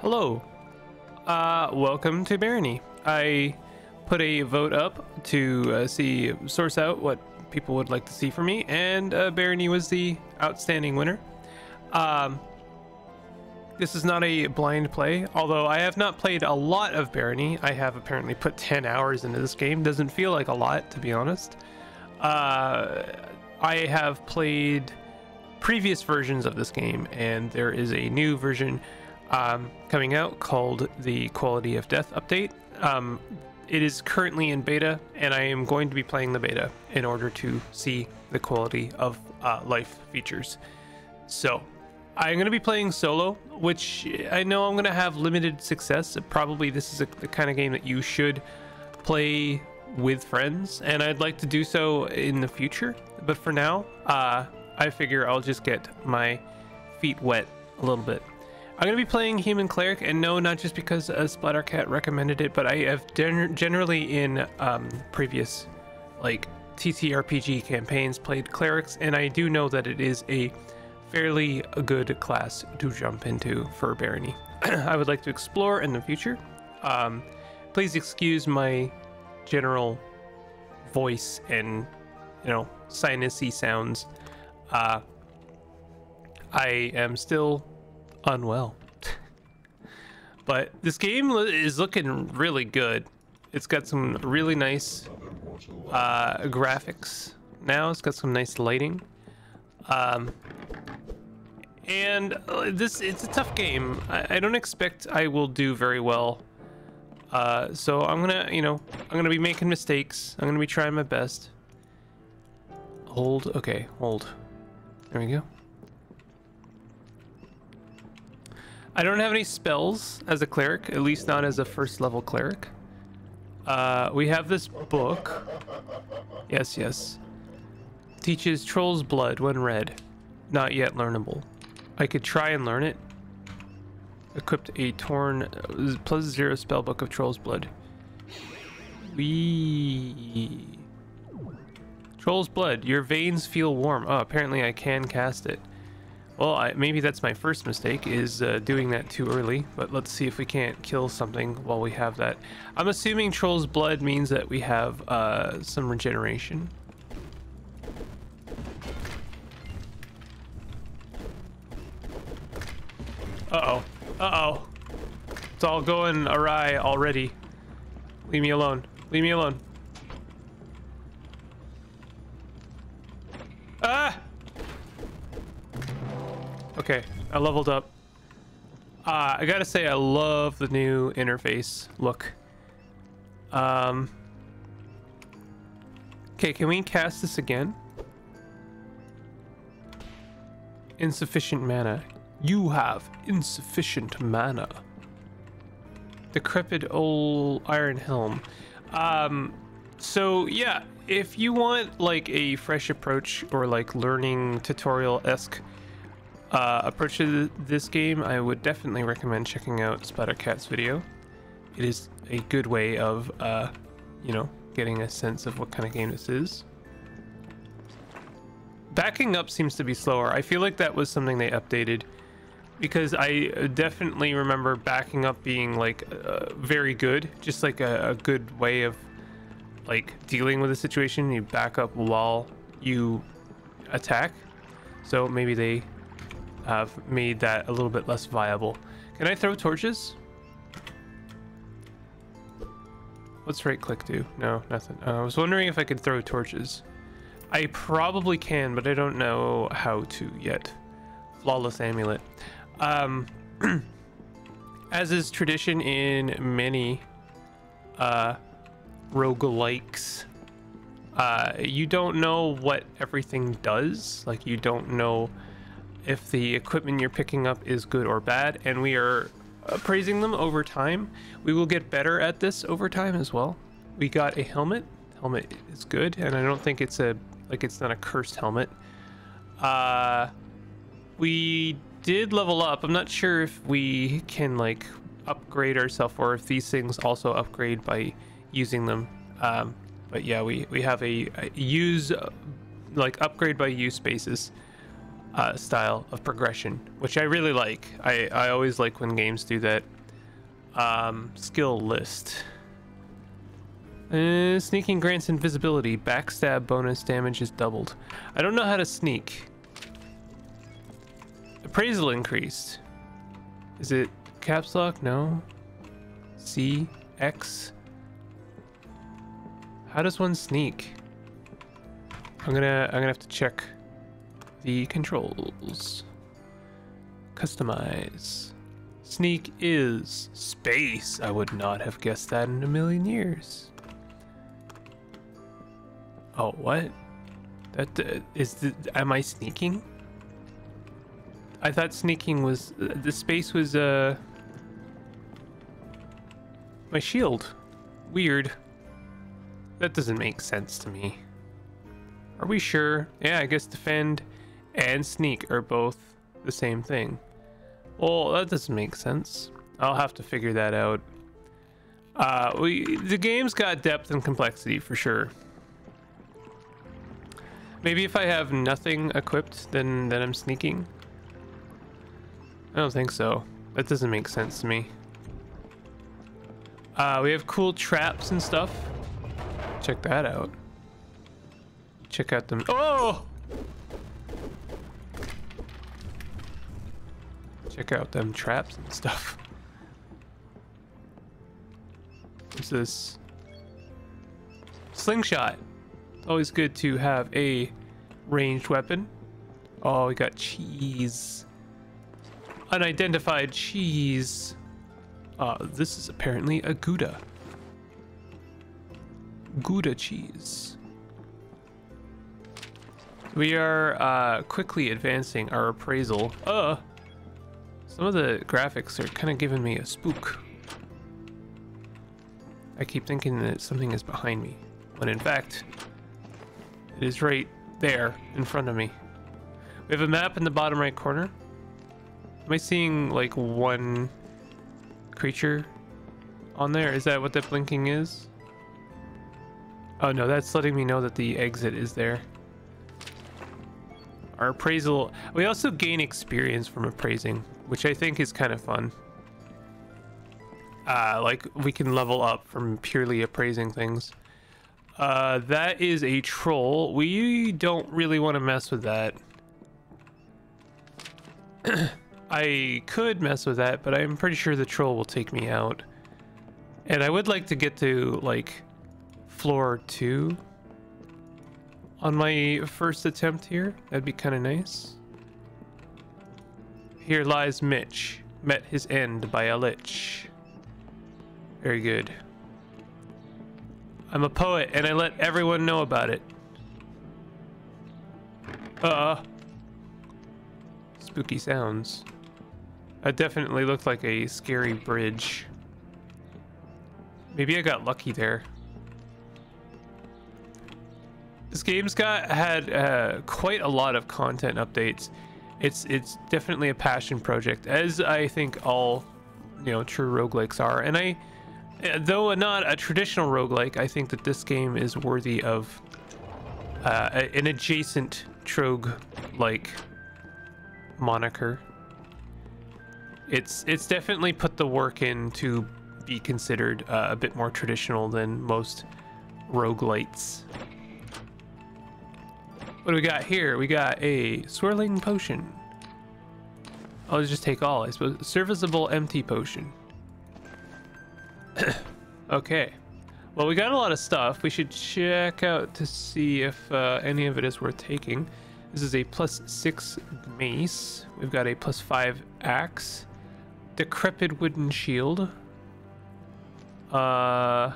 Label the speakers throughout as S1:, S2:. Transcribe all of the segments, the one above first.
S1: Hello. Uh, welcome to Barony. I put a vote up to uh, see, source out what people would like to see from me, and uh, Barony was the outstanding winner. Um, this is not a blind play, although I have not played a lot of Barony. I have apparently put 10 hours into this game. Doesn't feel like a lot, to be honest. Uh, I have played previous versions of this game, and there is a new version um, coming out called the Quality of Death Update. Um, it is currently in beta, and I am going to be playing the beta in order to see the quality of uh, life features. So, I'm going to be playing solo, which I know I'm going to have limited success. Probably this is a, the kind of game that you should play with friends, and I'd like to do so in the future. But for now, uh, I figure I'll just get my feet wet a little bit. I'm going to be playing Human Cleric, and no, not just because uh, Splattercat recommended it, but I have gen generally in um, previous, like, TTRPG campaigns played Clerics, and I do know that it is a fairly good class to jump into for Barony. I would like to explore in the future. Um, please excuse my general voice and, you know, sinusy sounds. Uh, I am still unwell. but this game is looking really good. It's got some really nice uh, graphics now. It's got some nice lighting. Um, and uh, this it's a tough game. I, I, don't expect I will do very well. Uh, so I'm gonna, you know, I'm gonna be making mistakes. I'm gonna be trying my best. Hold, okay, hold. There we go. I don't have any spells as a cleric, at least not as a first level cleric. Uh, we have this book. Yes, yes. Teaches Troll's Blood when read. Not yet learnable. I could try and learn it. Equipped a torn plus zero spell book of Troll's Blood. We Troll's Blood. Your veins feel warm. Oh, apparently I can cast it. Well, I, maybe that's my first mistake, is uh, doing that too early, but let's see if we can't kill something while we have that. I'm assuming Troll's Blood means that we have uh, some regeneration. Uh-oh. Uh-oh. It's all going awry already. Leave me alone. Leave me alone. Ah! Okay, I leveled up. Uh, I gotta say, I love the new interface look. Um. Okay, can we cast this again? Insufficient mana. You have insufficient mana. Decrepit old iron helm. Um, so yeah, if you want like a fresh approach or like learning tutorial-esque uh, approach to this game, I would definitely recommend checking out Splattercat's video. It is a good way of, uh, you know, getting a sense of what kind of game this is. Backing up seems to be slower. I feel like that was something they updated because I definitely remember backing up being like uh, very good, just like a, a good way of like dealing with a situation. You back up while you attack. So maybe they have made that a little bit less viable. Can I throw torches? What's right click do? No, nothing. Uh, I was wondering if I could throw torches. I probably can, but I don't know how to yet. Flawless amulet. Um, as is tradition in many uh, roguelikes, uh, you don't know what everything does. Like, you don't know if the equipment you're picking up is good or bad, and we are appraising them over time. We will get better at this over time as well. We got a helmet. Helmet is good, and I don't think it's a like it's not a cursed helmet. Uh, we did level up. I'm not sure if we can like upgrade ourselves or if these things also upgrade by using them. Um, but yeah, we we have a, a use like upgrade by use basis. Uh, style of progression, which I really like. I, I always like when games do that. Um, skill list. Uh, sneaking grants invisibility. Backstab bonus damage is doubled. I don't know how to sneak. Appraisal increased. Is it caps lock? No. C, X. How does one sneak? I'm gonna I'm gonna have to check the controls. Customize. Sneak is space. I would not have guessed that in a million years. Oh, what? That uh, is the, am I sneaking? I thought sneaking was uh, the space was uh my shield. Weird. That doesn't make sense to me. Are we sure? Yeah, I guess defend and sneak are both the same thing. Well, that doesn't make sense. I'll have to figure that out. Uh, we the game's got depth and complexity for sure. Maybe if I have nothing equipped, then then I'm sneaking. I don't think so. That doesn't make sense to me. Uh, we have cool traps and stuff. Check that out. Check out them. Oh! Check out them traps and stuff. What's this? Slingshot. It's always good to have a ranged weapon. Oh, we got cheese. Unidentified cheese. Uh, this is apparently a Gouda. Gouda cheese. We are uh, quickly advancing our appraisal. Uh, some of the graphics are kind of giving me a spook. I keep thinking that something is behind me, when in fact, it is right there in front of me. We have a map in the bottom right corner. Am I seeing like one creature on there? Is that what that blinking is? Oh no, that's letting me know that the exit is there. Our appraisal, we also gain experience from appraising, which I think is kind of fun. Uh, like we can level up from purely appraising things. Uh, that is a troll. We don't really want to mess with that. I could mess with that, but I'm pretty sure the troll will take me out. And I would like to get to, like, floor two on my first attempt here. That'd be kind of nice. Here lies Mitch. Met his end by a lich. Very good. I'm a poet, and I let everyone know about it. Uh. Spooky sounds. That definitely looked like a scary bridge. Maybe I got lucky there. This game's got had uh, quite a lot of content updates. It's it's definitely a passion project, as I think all you know true roguelikes are. And I, though not a traditional roguelike, I think that this game is worthy of uh, an adjacent trogue like moniker it's it's definitely put the work in to be considered uh, a bit more traditional than most roguelites. What do we got here? We got a swirling potion. I'll just take all, I suppose. Serviceable empty potion. okay. Well, we got a lot of stuff. We should check out to see if uh, any of it is worth taking. This is a plus six mace. We've got a plus five axe decrepit wooden shield. Uh,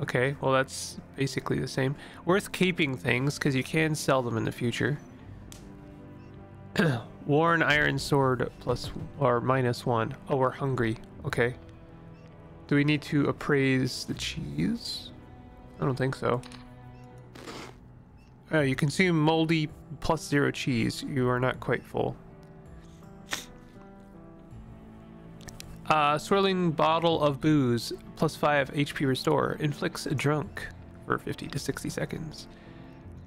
S1: okay, well that's basically the same. Worth keeping things because you can sell them in the future. Worn iron sword plus or minus one. Oh, we're hungry. Okay. Do we need to appraise the cheese? I don't think so. Oh, you consume moldy plus zero cheese. You are not quite full. Uh, swirling bottle of booze, plus 5 HP restore, inflicts a drunk for 50 to 60 seconds.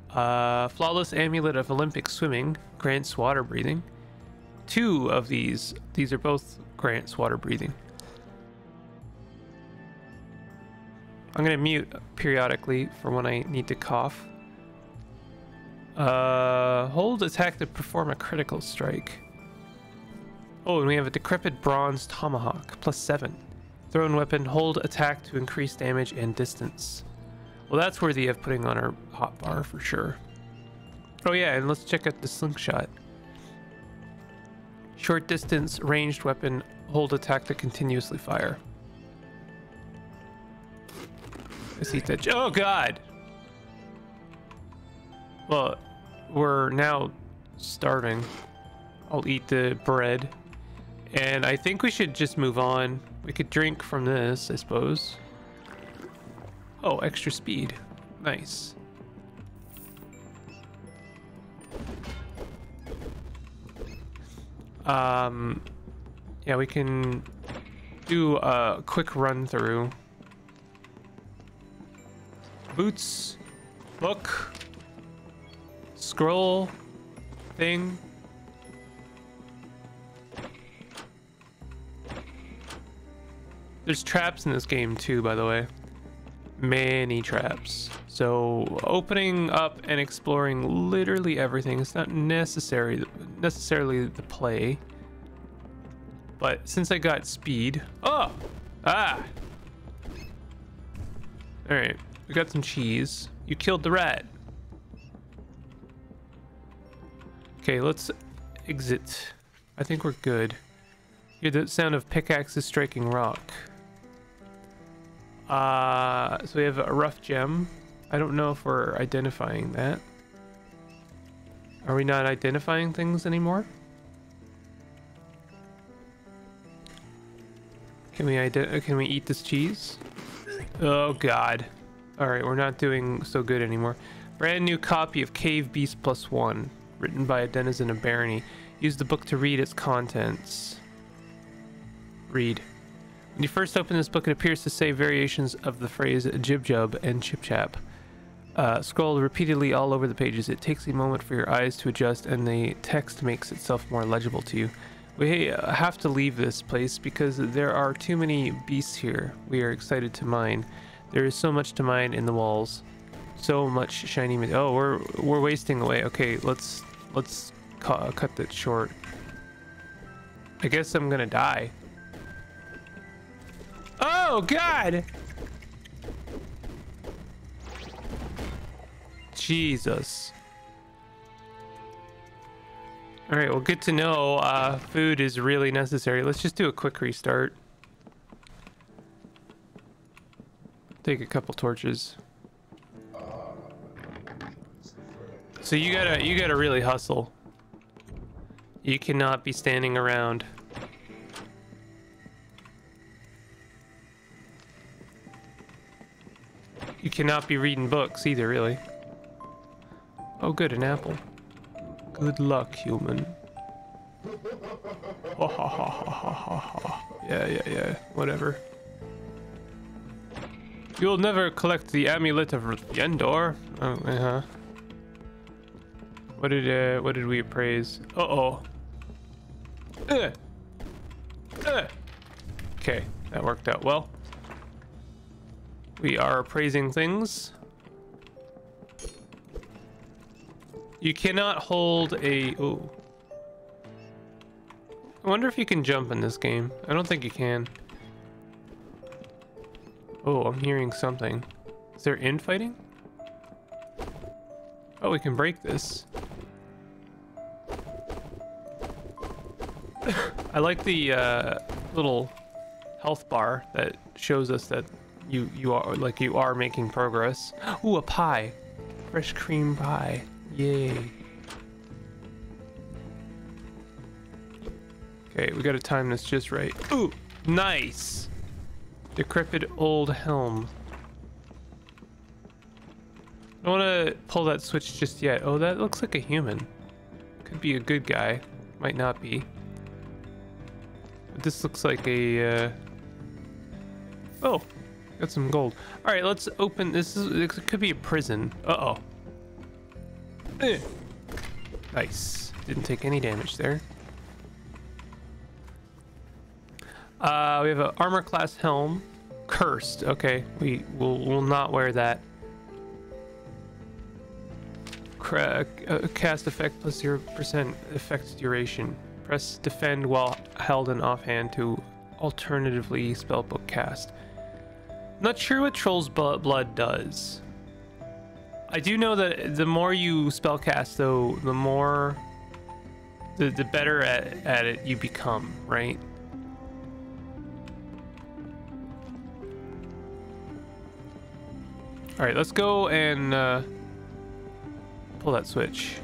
S1: Uh, flawless amulet of Olympic swimming grants water breathing. Two of these, these are both grants water breathing. I'm gonna mute periodically for when I need to cough. Uh, hold attack to perform a critical strike. Oh, and we have a decrepit bronze tomahawk, plus seven. Thrown weapon, hold attack to increase damage and distance. Well, that's worthy of putting on our hotbar for sure. Oh yeah, and let's check out the slingshot. Short distance ranged weapon, hold attack to continuously fire. Let's eat that. Oh god! Well, we're now starving. I'll eat the bread. And I think we should just move on. We could drink from this, I suppose. Oh, extra speed. Nice. Um, yeah, we can do a quick run through. Boots, book, scroll, thing. There's traps in this game too, by the way. Many traps. So opening up and exploring literally everything is not necessary necessarily the play. But since I got speed, oh, ah. All right, we got some cheese. You killed the rat. Okay, let's exit. I think we're good. Hear the sound of pickaxes striking rock. Uh, so we have a rough gem. I don't know if we're identifying that. Are we not identifying things anymore? Can we can we eat this cheese? Oh god. Alright, we're not doing so good anymore. Brand new copy of Cave Beast Plus One, written by a denizen of Barony. Use the book to read its contents. Read. When you first open this book, it appears to say variations of the phrase jib jub and chip chap. Uh, scroll repeatedly all over the pages. It takes a moment for your eyes to adjust and the text makes itself more legible to you. We have to leave this place because there are too many beasts here. We are excited to mine. There is so much to mine in the walls. So much shiny Oh, we're we're wasting away. Okay, let's let's cu cut that short. I guess I'm gonna die. Oh, God! Jesus. Alright, well, good to know uh, food is really necessary. Let's just do a quick restart. Take a couple torches. So you gotta, you gotta really hustle. You cannot be standing around. You cannot be reading books either, really. Oh, good, an apple. Good luck, human. Ha ha ha ha ha ha. Yeah, yeah, yeah. Whatever. You'll never collect the amulet of Yendor. Oh, uh huh. What did uh, what did we appraise? Uh oh. Uh. Uh. Okay, that worked out well. We are appraising things. You cannot hold a... Ooh. I wonder if you can jump in this game. I don't think you can. Oh, I'm hearing something. Is there infighting? Oh, we can break this. I like the uh, little health bar that shows us that you you are like you are making progress. Ooh, a pie. Fresh cream pie. Yay. Okay, we gotta time this just right. Ooh, nice. Decrepit old helm. I don't want to pull that switch just yet. Oh, that looks like a human. Could be a good guy. Might not be. But this looks like a... Uh... Oh, Got some gold. All right, let's open. This is it could be a prison. Uh oh. Eh. Nice. Didn't take any damage there. Uh, we have an armor class helm. Cursed. Okay, we will will not wear that. Uh, cast effect plus 0% effect duration. Press defend while held in offhand to alternatively spellbook cast. Not sure what Troll's Blood does. I do know that the more you spellcast, though, the more... The, the better at, at it you become, right? Alright, let's go and uh, pull that switch.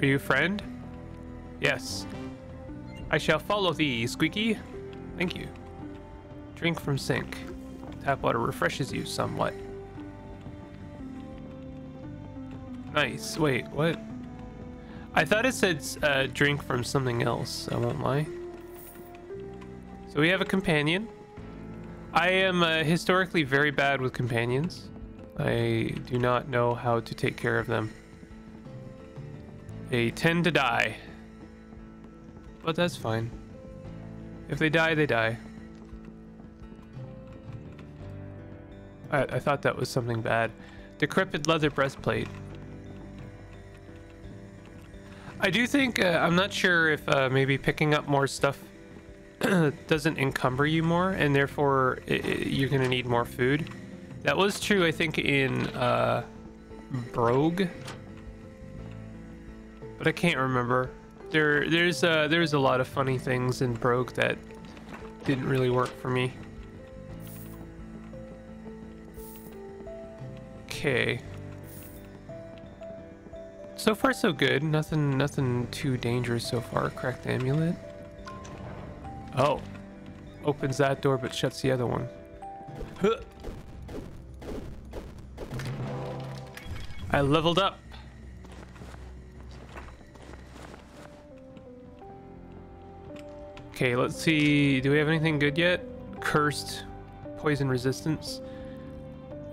S1: Are you a friend? Yes. I shall follow thee, Squeaky. Thank you. Drink from sink. Tap water refreshes you somewhat. Nice. Wait, what? I thought it said uh, drink from something else, I won't lie. So we have a companion. I am uh, historically very bad with companions. I do not know how to take care of them. They tend to die. But that's fine. If they die, they die. I, I thought that was something bad. Decrepit leather breastplate. I do think, uh, I'm not sure if uh, maybe picking up more stuff doesn't encumber you more, and therefore it, it, you're gonna need more food. That was true, I think, in uh, Brogue, but I can't remember. There, there's uh, there's a lot of funny things in Brogue that didn't really work for me. Okay. So far, so good. Nothing, nothing too dangerous so far. Cracked amulet. Oh. Opens that door but shuts the other one. Huh. I leveled up. Okay, let's see. Do we have anything good yet? Cursed. Poison resistance.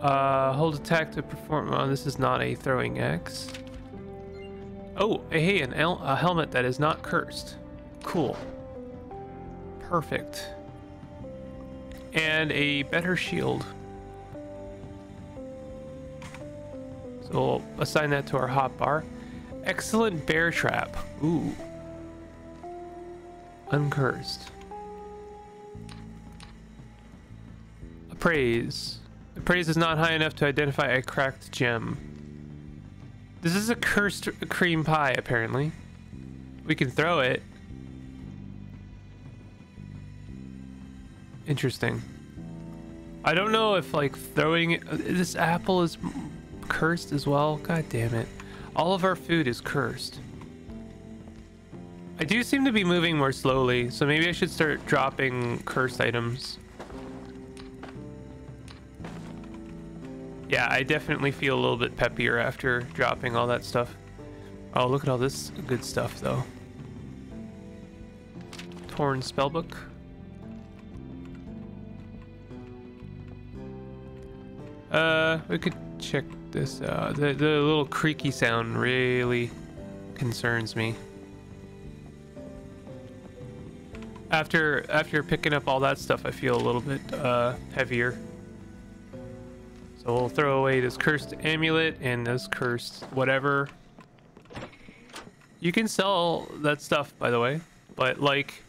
S1: Uh, hold attack to perform. Oh, this is not a throwing axe. Oh, hey, an a helmet that is not cursed. Cool. Perfect. And a better shield. So we'll assign that to our hotbar. Excellent bear trap. Ooh. Uncursed. Appraise. Appraise is not high enough to identify a cracked gem. This is a cursed cream pie, apparently. We can throw it. Interesting. I don't know if like throwing it, uh, this apple is cursed as well. God damn it. All of our food is cursed. I do seem to be moving more slowly, so maybe I should start dropping cursed items. Yeah, I definitely feel a little bit peppier after dropping all that stuff. Oh, look at all this good stuff, though. Torn spellbook. Uh, we could check this out. The, the little creaky sound really concerns me. After after picking up all that stuff, I feel a little bit uh, heavier. So we'll throw away this cursed amulet and this cursed whatever. You can sell that stuff, by the way, but like,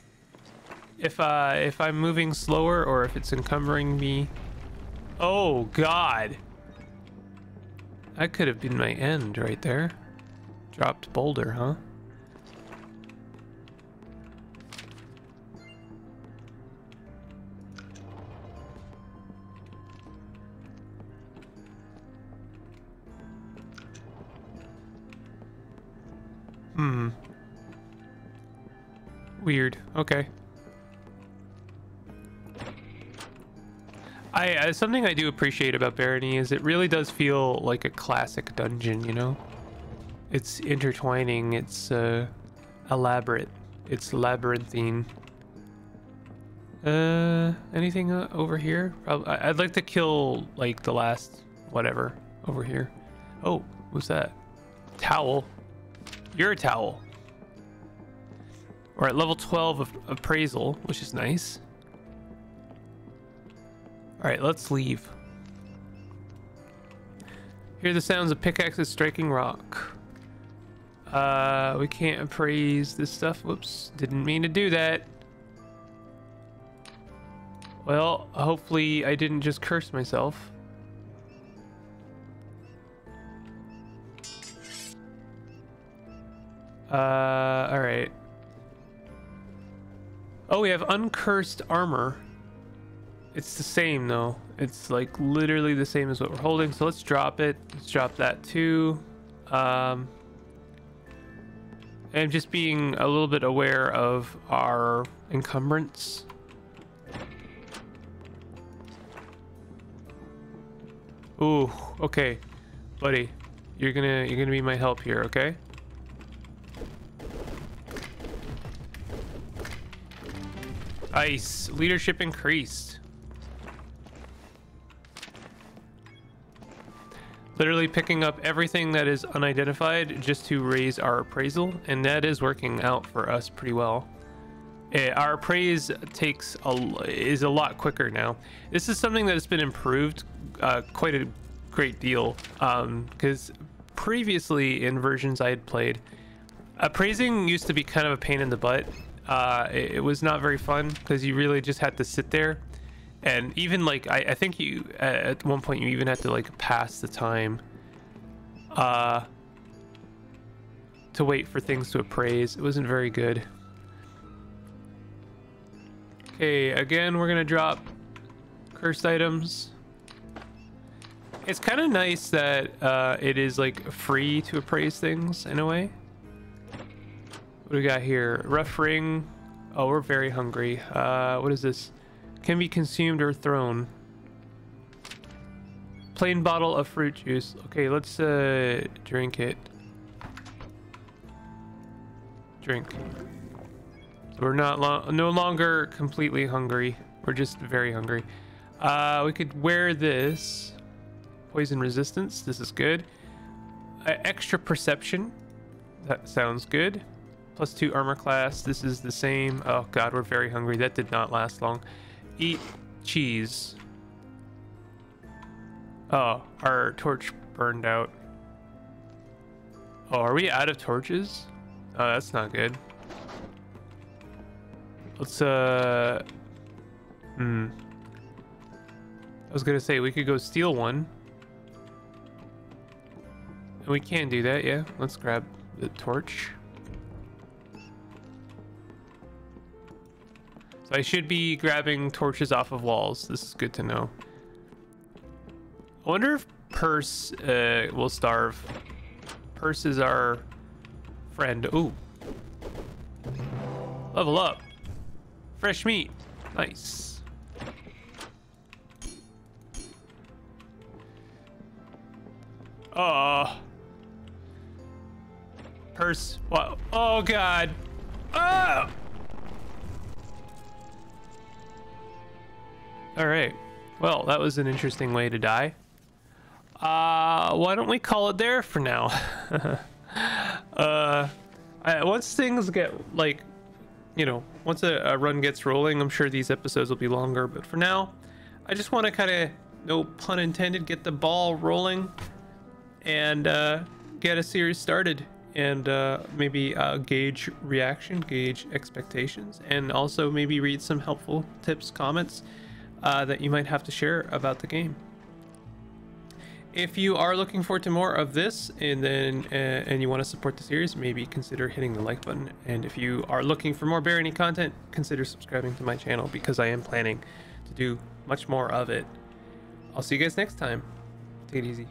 S1: if uh, if I'm moving slower or if it's encumbering me Oh, God. That could have been my end right there. Dropped boulder, huh? Hmm. Weird. Okay. I uh, something I do appreciate about Barony is it really does feel like a classic dungeon, you know? It's intertwining, it's uh, elaborate, it's labyrinthine. Uh, anything uh, over here? Probably. I'd like to kill like the last whatever over here. Oh, what's that? Towel. You're a towel. We're at level 12 of appraisal, which is nice. All right, let's leave. Hear the sounds of pickaxes striking rock. Uh, we can't appraise this stuff. Whoops, didn't mean to do that. Well, hopefully I didn't just curse myself. Uh, alright. Oh, we have uncursed armor. It's the same though. It's like literally the same as what we're holding. So let's drop it. Let's drop that too. Um, and just being a little bit aware of our encumbrance. Ooh, okay, buddy, you're gonna you're gonna be my help here, okay? Ice leadership increased. Literally picking up everything that is unidentified just to raise our appraisal, and that is working out for us pretty well. Uh, our appraise takes a is a lot quicker now. This is something that has been improved uh, quite a great deal because um, previously in versions I had played, appraising used to be kind of a pain in the butt. Uh, it, it, was not very fun because you really just had to sit there. And even like I, I think you at one point you even had to like pass the time uh to wait for things to appraise. It wasn't very good. Okay again we're gonna drop cursed items. It's kind of nice that uh it is like free to appraise things in a way what do we got here rough ring oh we're very hungry uh what is this can be consumed or thrown. Plain bottle of fruit juice. Okay, let's uh, drink it. Drink. So we're not lo no longer completely hungry. We're just very hungry. Uh, we could wear this. Poison resistance. This is good. Uh, extra perception. That sounds good. Plus two armor class. This is the same. Oh god, we're very hungry. That did not last long. Eat cheese. Oh, our torch burned out. Oh, are we out of torches? Oh, that's not good. Let's, uh... Hmm. I was gonna say, we could go steal one. And we can do that, yeah. Let's grab the torch. So I should be grabbing torches off of walls. This is good to know. I wonder if Purse uh, will starve. Purse is our friend. Ooh. Level up. Fresh meat. Nice. Oh. Purse. What? Oh, God. Oh! All right. Well, that was an interesting way to die. Uh, why don't we call it there for now? uh, I, once things get like, you know, once a, a, run gets rolling, I'm sure these episodes will be longer. But for now, I just want to kind of, no pun intended, get the ball rolling and uh, get a series started and uh, maybe uh, gauge reaction, gauge expectations, and also maybe read some helpful tips, comments uh, that you might have to share about the game. If you are looking forward to more of this and then uh, and you want to support the series, maybe consider hitting the like button. And if you are looking for more Barony content, consider subscribing to my channel because I am planning to do much more of it. I'll see you guys next time. Take it easy.